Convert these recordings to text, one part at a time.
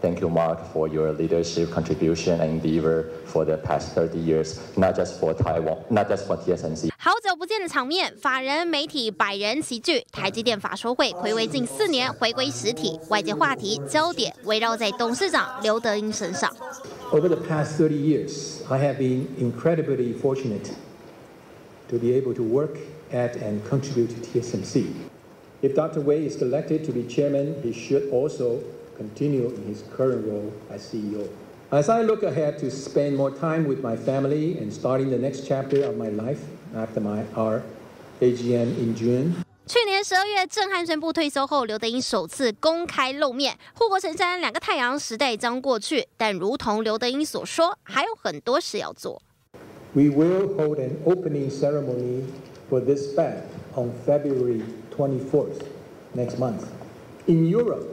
Thank you, Mark, for your leadership contribution and endeavor for the past 30 years, not just for Taiwan, not just for TSMC. 好久不见的场面，法人媒体百人齐聚，台积电法说会回违近四年回归实体，外界话题焦点围绕在董事长刘德英身上。Over the past 30 years, I have been incredibly fortunate to be able to work at and contribute to TSMC. If Dr. Wei is elected to be chairman, he should also continue in his current role as CEO. As I look ahead to spend more time with my family and starting the next chapter of my life after my our AGM in June. 去年十二月震撼宣布退休后，刘德英首次公开露面，护国神山两个太阳时代将过去，但如同刘德英所说，还有很多事要做。We will hold an opening ceremony for this fab on February 24th next month. In Europe,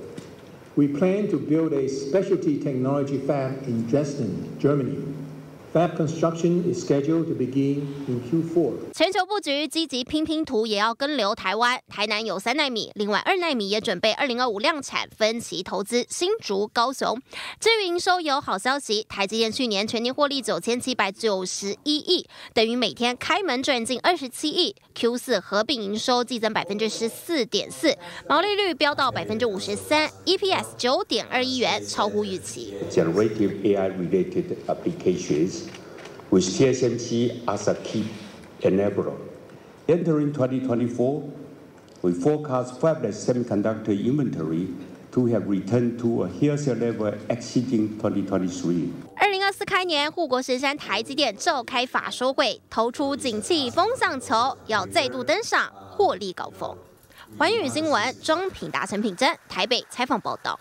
we plan to build a specialty technology fab in Dresden, Germany. Fab construction is scheduled to begin in Q4. 全球布局积极拼拼图，也要跟留台湾。台南有三纳米，另外二纳米也准备二零二五量产，分期投资新竹、高雄。至于营收有好消息，台积电去年全年获利九千七百九十一亿，等于每天开门赚近二十七亿。Q 四合并营收季增百分之十四点四，毛利率飙到百分之五十三，EPS 九点二亿元，超乎预期。Generative AI related applications with TSMC as a key enabler. Entering 2024, we forecast fabless semiconductor inventory to have returned to a healthier level exceeding 2023. 二零二四开年，护国神山台积电召开法说会，投出景气风向球，要再度登上获利高峰。环宇新闻庄品达陈品珍台北采访报道。